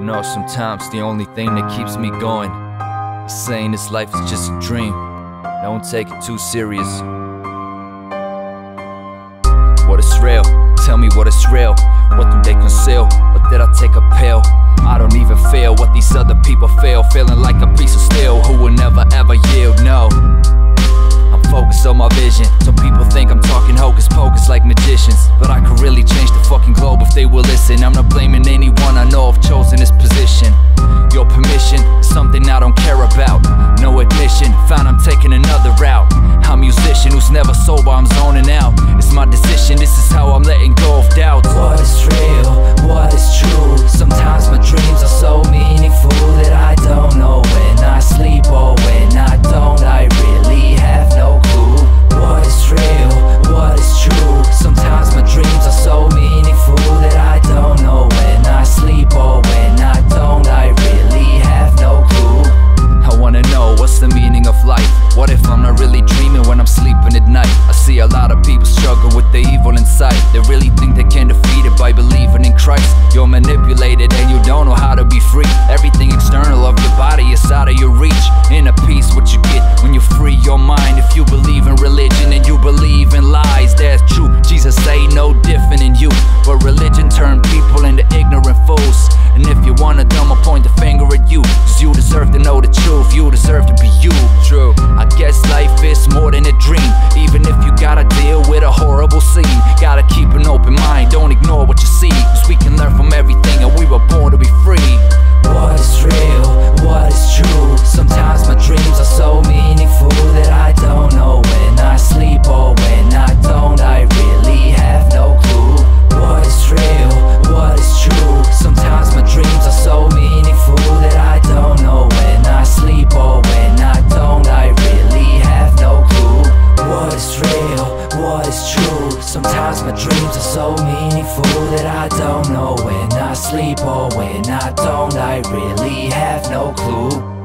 You know, sometimes the only thing that keeps me going is saying this life is just a dream. Don't take it too serious. What is real? Tell me what is real. What do they conceal? Or did I take a pill? I don't even feel what these other people feel. Feeling like a piece of steel who will never ever yield. No. I'm focused on my vision. Some people think I'm talking hocus pocus like magicians. But I could really change the fucking if they will listen. I'm not blaming anyone, I know I've chosen this position. Your permission something I don't care about. No admission, found I'm taking another meaning of life. What if I'm not really dreaming when I'm sleeping at night? I see a lot of people struggle with the evil inside. They really think they can defeat it by believing in Christ. You're manipulated and you don't know how to be free. Everything you deserve to be you. True. I guess life is more than a dream. Even if you gotta deal with a horrible scene. Gotta keep an open mind, don't ignore what you see. Cause we can learn from everything and we were born to be free. What is real? What is true? Sometimes my dreams are so Sometimes my dreams are so meaningful that I don't know when I sleep or when I don't. I really have no clue.